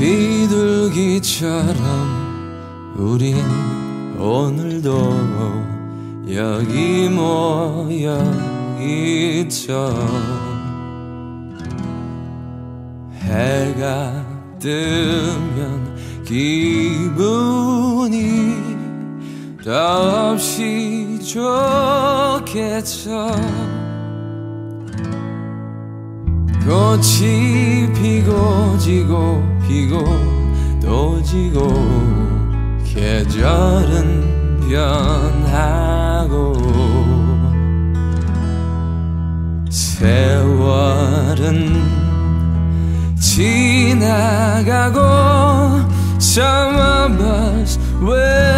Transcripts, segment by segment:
비둘기처럼 우린 오늘도 여기 모여 있죠. 해가 뜨면 기분이 더없이 좋겠죠. 꽃이 피고 지고 피고 또 지고 계절은 변하고 세월은 지나가고 Some of us will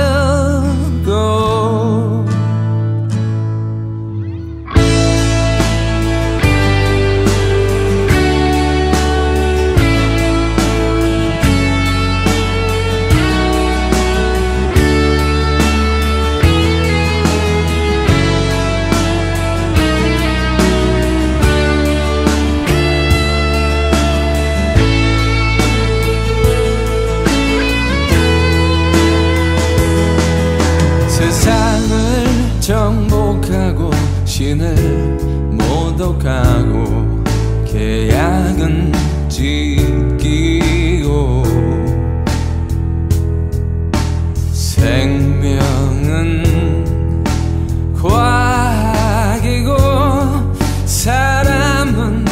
신을 모독하고 계약은 지키고 생명은 과학이고 사람은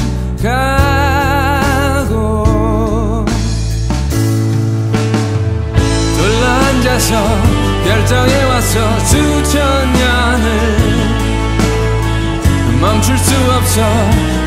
가고. 둘러앉아서 결정해 왔어 멈출 수 없어